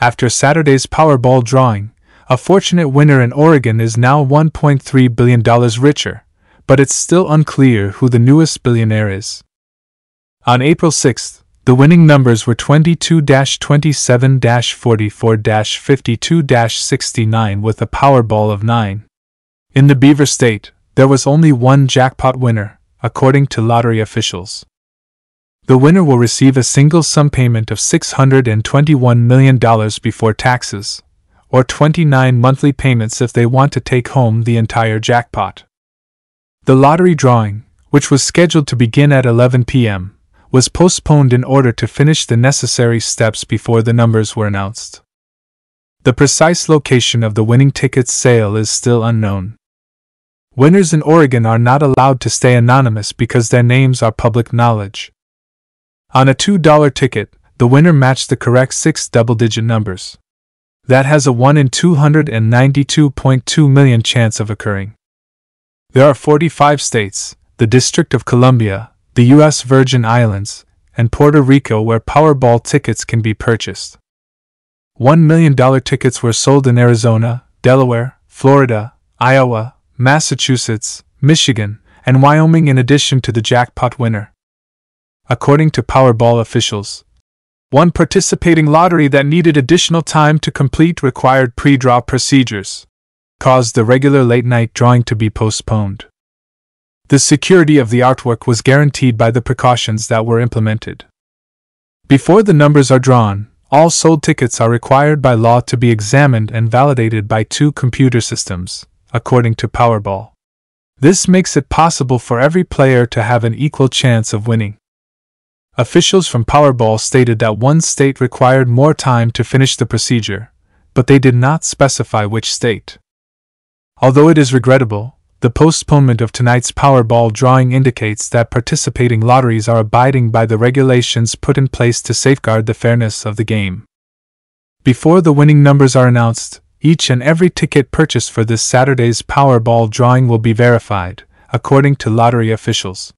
After Saturday's Powerball drawing, a fortunate winner in Oregon is now $1.3 billion richer, but it's still unclear who the newest billionaire is. On April 6, the winning numbers were 22 27 44 52 69 with a Powerball of 9. In the Beaver State, there was only one jackpot winner, according to lottery officials. The winner will receive a single sum payment of $621 million before taxes, or 29 monthly payments if they want to take home the entire jackpot. The lottery drawing, which was scheduled to begin at 11 p.m., was postponed in order to finish the necessary steps before the numbers were announced. The precise location of the winning tickets sale is still unknown. Winners in Oregon are not allowed to stay anonymous because their names are public knowledge. On a $2 ticket, the winner matched the correct six double digit numbers. That has a 1 in 292.2 million chance of occurring. There are 45 states, the District of Columbia, the U.S. Virgin Islands, and Puerto Rico where Powerball tickets can be purchased. $1 million tickets were sold in Arizona, Delaware, Florida, Iowa, Massachusetts, Michigan, and Wyoming in addition to the jackpot winner. According to Powerball officials, one participating lottery that needed additional time to complete required pre draw procedures caused the regular late night drawing to be postponed. The security of the artwork was guaranteed by the precautions that were implemented. Before the numbers are drawn, all sold tickets are required by law to be examined and validated by two computer systems, according to Powerball. This makes it possible for every player to have an equal chance of winning. Officials from Powerball stated that one state required more time to finish the procedure, but they did not specify which state. Although it is regrettable, the postponement of tonight's Powerball drawing indicates that participating lotteries are abiding by the regulations put in place to safeguard the fairness of the game. Before the winning numbers are announced, each and every ticket purchased for this Saturday's Powerball drawing will be verified, according to lottery officials.